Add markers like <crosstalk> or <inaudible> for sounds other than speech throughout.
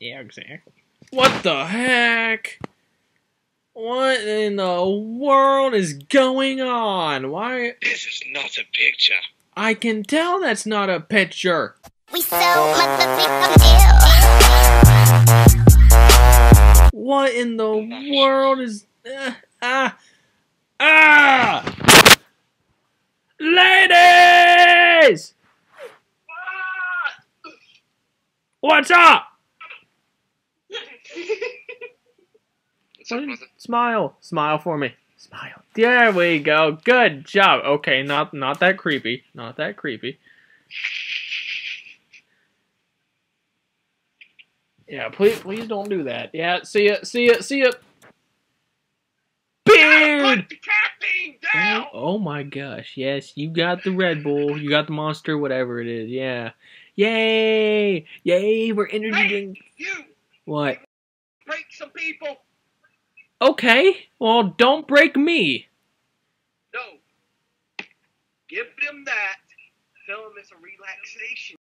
Yeah, exactly. What the heck? What in the world is going on? Why? This is not a picture. I can tell that's not a picture. We so much that we What in the world is. Uh, ah! Ah! Ladies! What's up? What's up, brother? Smile. Smile for me. Smile. There we go. Good job. Okay, not not that creepy. Not that creepy. Yeah, please please don't do that. Yeah, see ya, see ya, see ya. Beard! Oh, oh my gosh, yes, you got the Red Bull, you got the monster, whatever it is, yeah. Yay! Yay, we're energy Hey! drink. You What? Some people! Okay, well, don't break me. No. Give them that. Tell them it's a relaxation.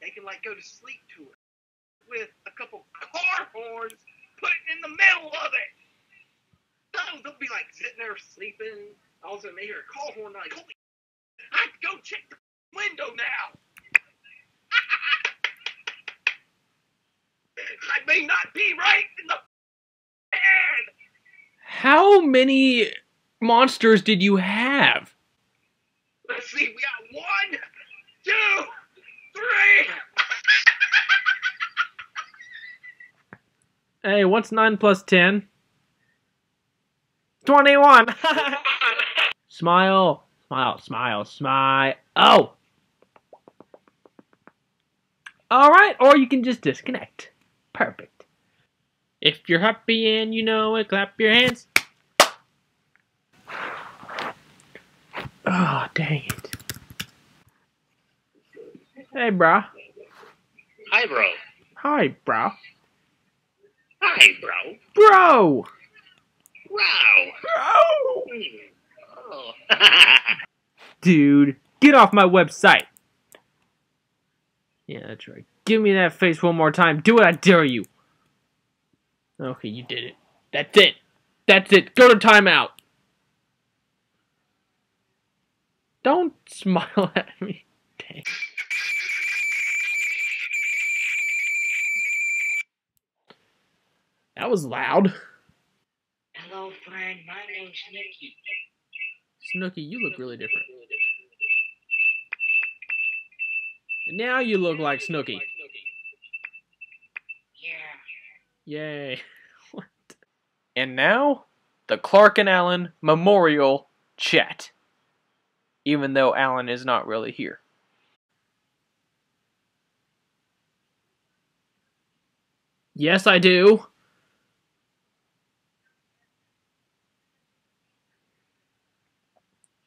They can like go to sleep to it. With a couple car horns put it in the middle of it. No, they'll be like sitting there sleeping. All of a sudden they hear a car horn like, holy I to go check the window now. I may not be right in the head. How many monsters did you have? Let's see, we got one, two, three. <laughs> Hey, what's 9 plus 10? 21! <laughs> smile, smile, smile, smile. Oh! Alright, or you can just disconnect. Perfect. If you're happy and you know it, clap your hands. Oh, dang it. Hey, bro. Hi, bro. Hi, bro. Hi, bro. Bro! Wow. Bro! Oh. <laughs> Dude, get off my website. Yeah, that's right. Give me that face one more time. Do it, I dare you. Okay, you did it. That's it. That's it. Go to timeout. Don't <laughs> smile at me. Dang. That was loud. Hello, friend. My name's Nicky. Snooki, you look really different. And now you look like Snooki. Yeah. Yay. <laughs> what? And now, the Clark and Allen Memorial Chat. Even though Allen is not really here. Yes, I do.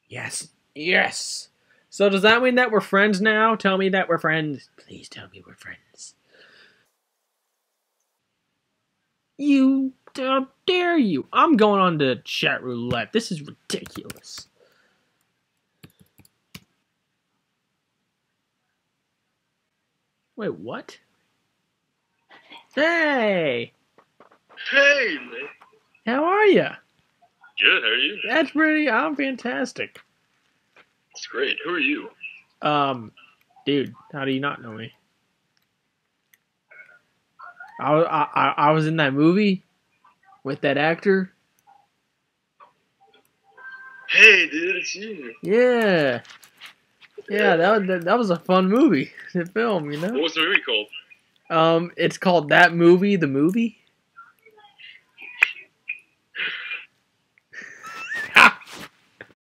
Yes. Yes. So does that mean that we're friends now? Tell me that we're friends. Please tell me we're friends. You how dare you? I'm going on to chat roulette. This is ridiculous. Wait, what? Hey, Hey, man. how are you? Good, how are you? That's pretty. I'm fantastic. It's great. Who are you? Um, dude, how do you not know me? I, I I was in that movie with that actor. Hey, dude, it's you. Yeah. Yeah, that was, that, that was a fun movie to film, you know. What was the movie called? Um, it's called That Movie, the Movie.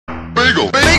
Bagel. Bagel.